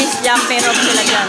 Jumping rope sila dyan.